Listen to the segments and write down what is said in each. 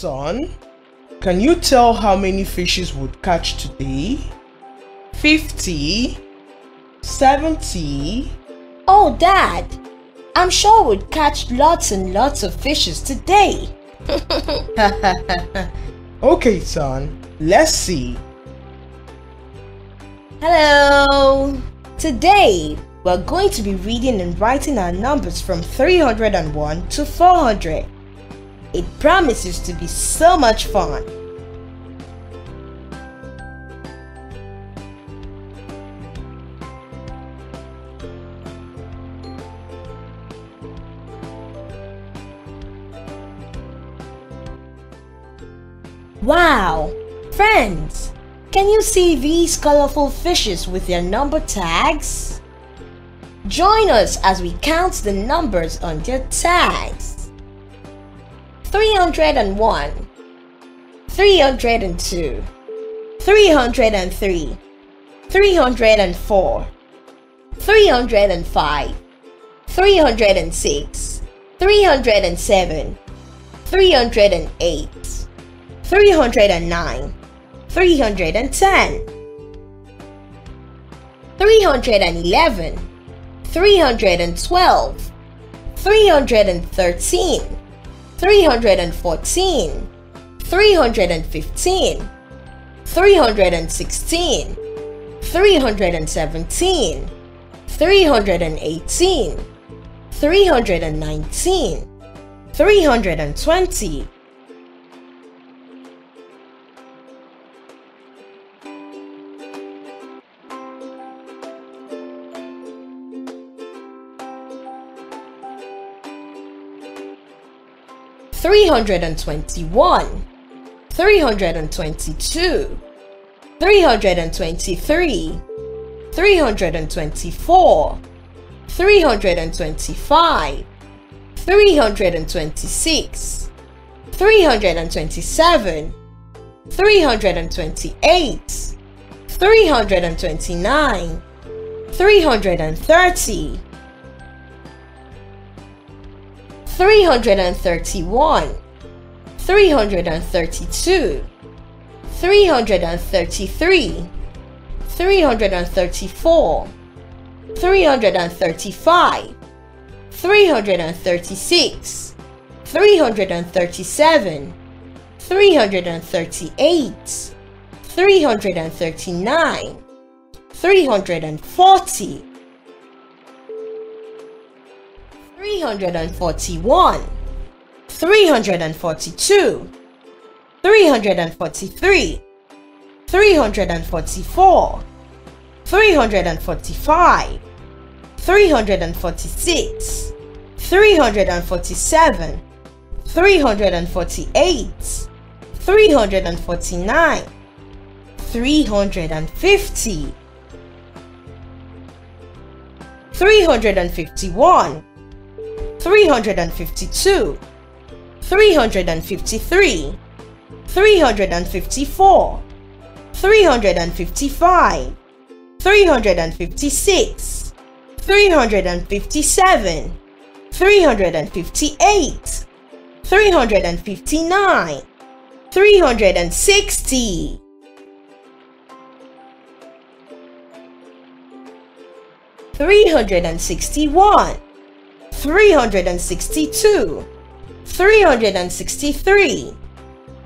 Son, can you tell how many fishes would catch today? 50? 70? Oh, Dad, I'm sure we'd catch lots and lots of fishes today. okay, son, let's see. Hello! Today, we're going to be reading and writing our numbers from 301 to 400. It promises to be so much fun. Wow! Friends, can you see these colorful fishes with their number tags? Join us as we count the numbers on their tags. 301 302 303 304 305 306 307 308 309 310 311 312 313 314 315 316 317 318 319 320 321 322 323 324 325 326 327 328 329 330 331 332 333 334 335 336 337 338 339 340 341 342 343 344 345 346 347 348 349 350 351 352 353 354 355 356 357 358 359 360 361 362 363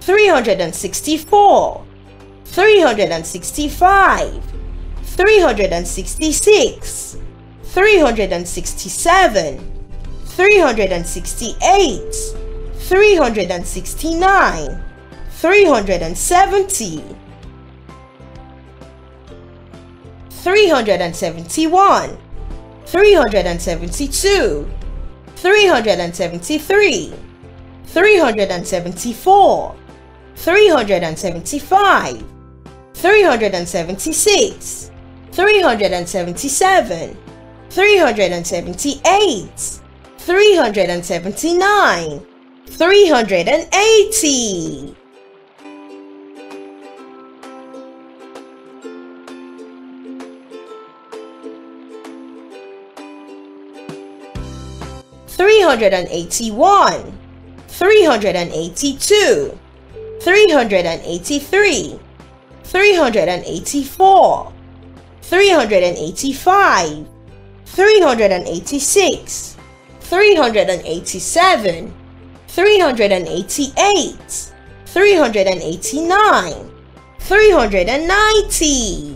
364 365 366 367 368 369 370 371 372 373 374 375 376 377 378 379 380 381 382, 383, 384, 385, 386, 387, 388, 389, 390.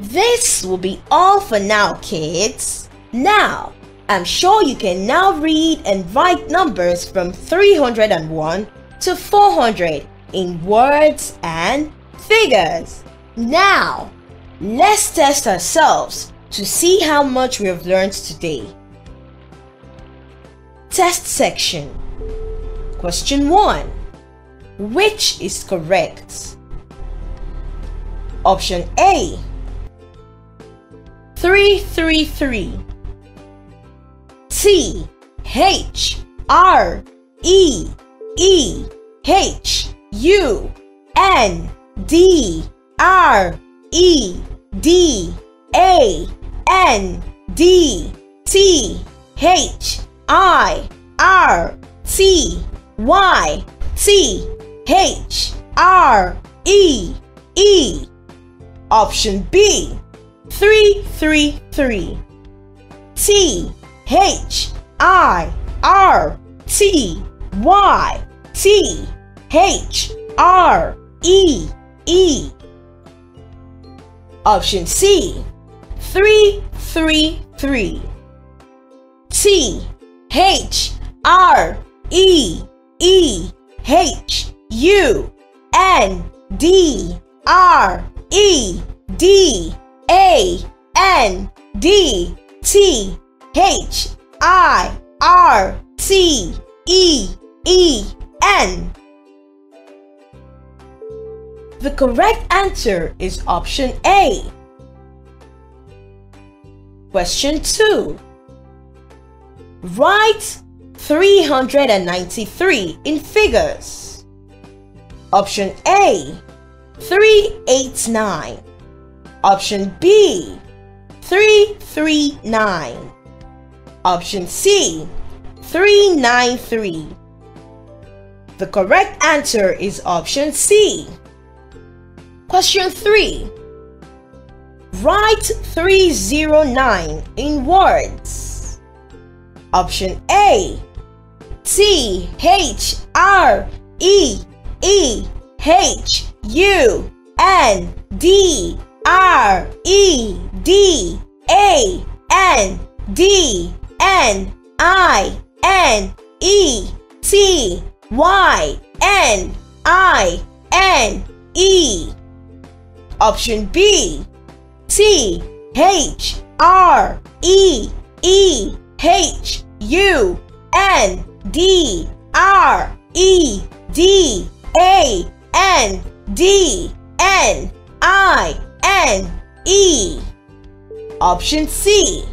This will be all for now, kids. Now, I'm sure you can now read and write numbers from 301 to 400 in words and figures. Now, let's test ourselves to see how much we have learned today. Test section. Question 1. Which is correct? Option A 333 T H R E E H U N D R E D A N D T H I R T Y T H R E E Option B 333 T H I R T Y. T H R E E. Option C 333 T H R E E H U N D R E D A N D T H I R T E E N. The correct answer is option A. Question 2. Write 393 in figures. Option A 389. Option B 339. Option C 393. The correct answer is option C. Question 3. Write 309 in words. Option A T H R E E H U N D R E D A N D N I N E T Y N I N E. Option B T H R E E H U N D R E D A N D N I N E Option C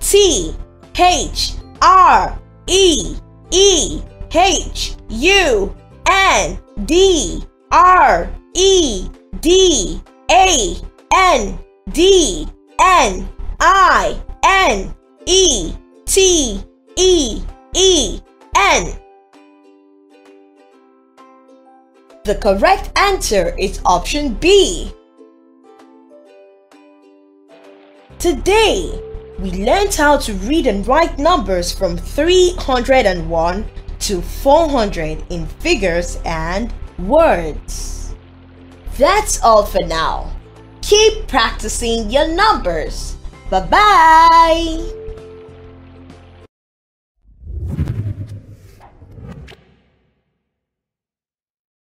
T H R E E H U N D R E D A N D N I N E T E E N. The correct answer is option B. Today, we learned how to read and write numbers from 301 to 400 in figures and words. That's all for now. Keep practicing your numbers. Bye bye.